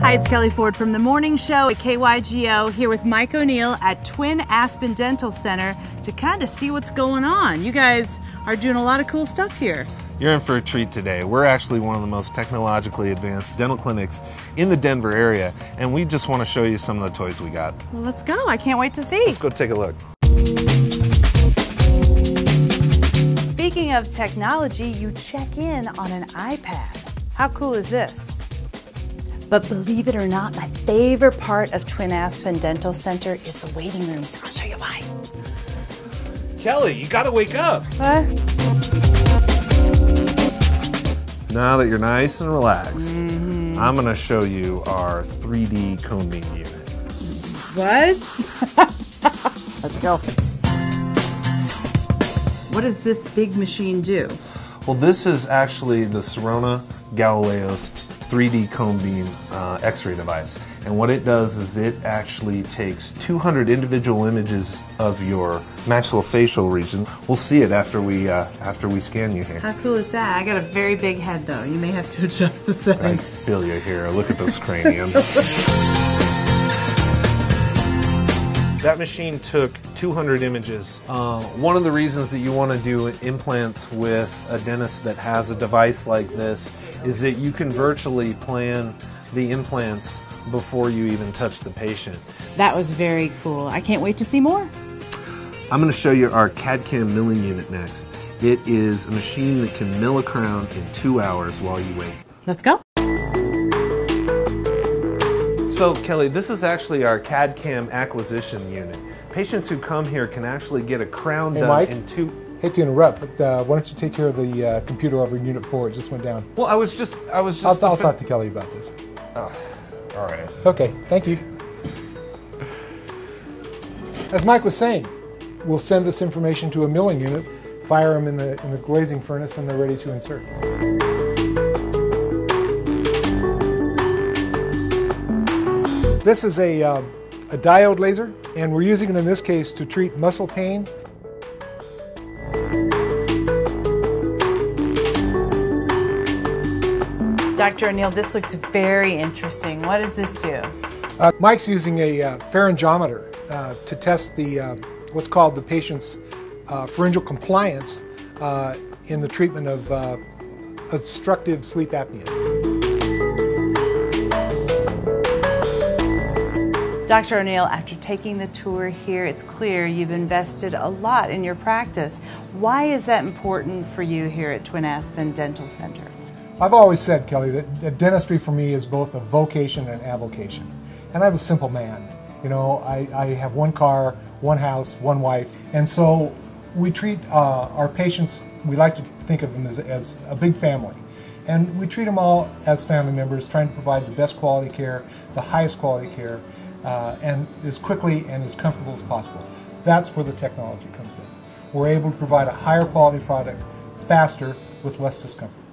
Hi, it's Kelly Ford from the morning show at KYGO here with Mike O'Neill at Twin Aspen Dental Center to kind of see what's going on. You guys are doing a lot of cool stuff here. You're in for a treat today. We're actually one of the most technologically advanced dental clinics in the Denver area, and we just want to show you some of the toys we got. Well, let's go. I can't wait to see. Let's go take a look. Speaking of technology, you check in on an iPad. How cool is this? But believe it or not, my favorite part of Twin Aspen Dental Center is the waiting room. I'll show you why. Kelly, you gotta wake up. What? Now that you're nice and relaxed, mm-hmm. I'm gonna show you our 3D cone beam unit. What? Let's go. What does this big machine do? Well, this is actually the Sirona Galileos 3D cone beam uh, X-ray device, and what it does is it actually takes 200 individual images of your maxillofacial region. We'll see it after we uh, after we scan you here. How cool is that? I got a very big head though. You may have to adjust the settings. I feel you here. Look at this cranium. That machine took 200 images. Uh, one of the reasons that you want to do implants with a dentist that has a device like this is that you can virtually plan the implants before you even touch the patient. That was very cool. I can't wait to see more. I'm going to show you our CAD CAM milling unit next. It is a machine that can mill a crown in two hours while you wait. Let's go. So, Kelly, this is actually our CAD CAM acquisition unit. Patients who come here can actually get a crown Hey, done Mike? in two. Hate to interrupt, but uh, why don't you take care of the uh, computer over in Unit 4? It just went down. Well, I was just, I was I'll, just. I'll talk to Kelly about this. All right. Okay, thank you. As Mike was saying, we'll send this information to a milling unit, fire them in the, in the glazing furnace, and they're ready to insert. This is a, um, a diode laser, and we're using it in this case to treat muscle pain Dr. O'Neill, this looks very interesting. What does this do? Uh, Mike's using a uh, pharyngometer uh, to test the uh, what's called the patient's uh, pharyngeal compliance uh, in the treatment of uh, obstructive sleep apnea. Dr. O'Neill, after taking the tour here, it's clear you've invested a lot in your practice. Why is that important for you here at Twin Aspen Dental Center? I've always said, Kelly, that, that dentistry for me is both a vocation and an avocation. And I'm a simple man. You know, I, I have one car, one house, one wife, and so we treat uh, our patients. We like to think of them as, as a big family. And we treat them all as family members, trying to provide the best quality care, the highest quality care, uh, and as quickly and as comfortable as possible. That's where the technology comes in. We're able to provide a higher quality product faster with less discomfort.